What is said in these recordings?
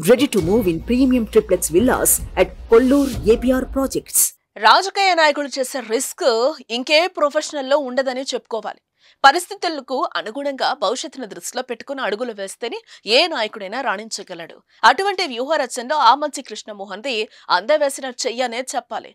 Ready to move in premium triplex villas at Kollur APR Projects. రాజకీయ నాయకులు చేసే risk ఇంకే ప్రొఫెషనల్లో ఉండదని చెప్పుకోవాలి. పరిస్థితులకు అనుగుణంగా భవిష్యత్తును దృష్టిలో పెట్టుకుని అడుగులు వేస్తేనే ఏ నాయకుడైనా రాణించగలడు. అటువంటి వ్యూహ రచనలో ఆమంచి కృష్ణమోహన్ది అందవేసిన చెయ్యనే చెప్పాలి.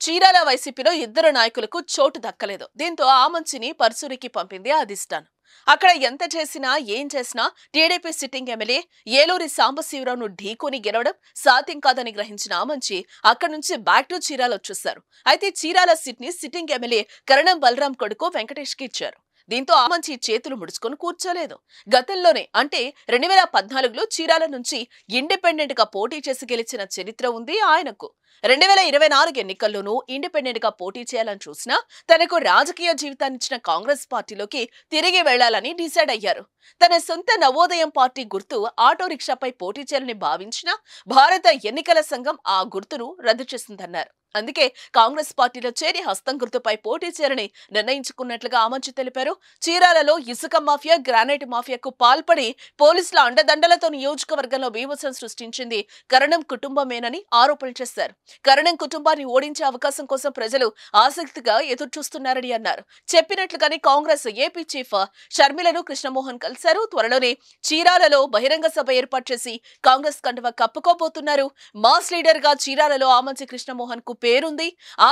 చీరాల వైసీపీలో ఇద్దరు నాయకులకు చోటు దక్కలేదు. దీంతో ఆ మంచిని పర్సూరికి పంపింది అధిష్టానం. అక్కడ ఎంత చేసినా ఏం చేసినా టీడీపీ సిట్టింగ్ ఎమ్మెల్యే ఏలూరి సాంబశివరావును ఢీకొని గెలవడం సాధ్యం కాదని గ్రహించిన ఆమంచి అక్కడి నుంచి బ్యాక్ టు చీరాల వచ్చేశారు అయితే చీరాల సిట్ని సిట్టింగ్ ఎమ్మెల్యే కరణం బలరాం కొడుకు వెంకటేష్కి ఇచ్చారు. దీంతో ఆ మంచి చేతులు ముడుచుకొని కూర్చోలేదు. గతంలోనే అంటే రెండు వేల పద్నాలుగులో చీరాల నుంచి ఇండిపెండెంట్గా పోటీ చేసి గెలిచిన చరిత్ర ఉంది ఆయనకు. రెండు వేల ఇరవై నాలుగు ఎన్నికల్లోనూ ఇండిపెండెంట్గా పోటీ చేయాలని చూసినా తనకు రాజకీయ జీవితాన్నిచ్చిన కాంగ్రెస్ పార్టీలోకి తిరిగి వెళ్ళాలని డిసైడ్ అయ్యారు. తన సొంత నవోదయం పార్టీ గుర్తు ఆటో రిక్షాపై పోటీ చేయాలని భావించిన భారత ఎన్నికల సంఘం ఆ గుర్తును రద్దు చేసిందన్నారు. అందుకే కాంగ్రెస్ పార్టీలో చేరి హస్తం గుర్తుపై పోటీ చేయాలని నిర్ణయించుకున్నట్లుగా ఆమంచి తెలిపారు. చీరాలలో ఇసుక మాఫియా గ్రానైట్ మాఫియాకు పాల్పడి పోలీసుల అండదండలతో నియోజకవర్గంలో బీభత్సం సృష్టించింది కరణం కుటుంబమేనని ఆరోపణలు చేశారు. కరణం కుటుంబాన్ని ఓడించే అవకాశం కోసం ప్రజలు ఆసక్తిగా ఎదురుచూస్తున్నారని అన్నారు. చెప్పినట్లుగానే కాంగ్రెస్ ఏపీ చీఫ్ షర్మిలను కృష్ణమోహన్ కలిశారు. త్వరలోనే చీరాలలో బహిరంగ సభ ఏర్పాటు చేసి కాంగ్రెస్ కండువ కప్పుకోబోతున్నారు. మాస్ లీడర్గా చీరాలలో ఆమంచి కృష్ణమోహన్కు పేరుంది. ఆ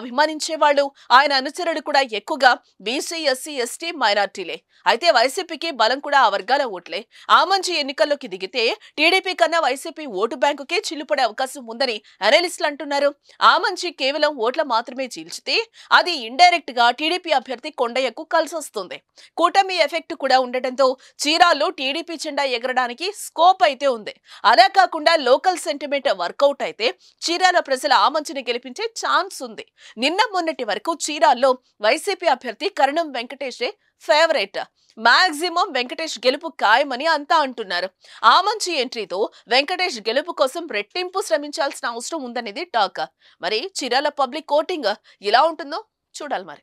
అభిమానించే వాళ్ళు ఆయన అనుచరులు కూడా ఎక్కువగా బీసీ ఎస్సీ ఎస్టీ మైనార్టీలే. అయితే వైసీపీకి బలం కూడా ఆ వర్గాల ఓట్లే. ఆ మంచి ఎన్నికల్లోకి దిగితే టీడీపీ కన్నా వైసీపీ ఓటు బ్యాంకుకే చిల్లుపడే అవకాశం ఉందని అనలిస్టులు అంటున్నారు. ఆ మంచి కేవలం ఓట్ల మాత్రమే చీల్చితే అది ఇండైరెక్ట్గా టీడీపీ అభ్యర్థి కొండయ్యకు కలిసొస్తుంది. కూటమి ఎఫెక్ట్ కూడా ఉండటంతో చీరాల్లో టీడీపీ జెండా ఎగరడానికి స్కోప్ అయితే ఉంది. అలా కాకుండా లోకల్ సెంటిమెంట్ వర్కౌట్ అయితే చీరాల ప్రజల ఆమంచిని గెలిపించే ఛాన్స్ ఉంది. నిన్న మొన్నటి వరకు చీరాల్లో వైసీపీ అభ్యర్థి కరణం వెంకటేషే ఫేవరెట్. మాక్సిమం వెంకటేష్ గెలుపు ఖాయమని అంతా అంటున్నారు. ఆ మంచి ఎంట్రీతో వెంకటేష్ గెలుపు కోసం రెట్టింపు శ్రమించాల్సిన అవసరం ఉందనేది టాక్. మరి చీరాల పబ్లిక్ ఓటింగ్ ఎలా ఉంటుందో చూడాలి మరి.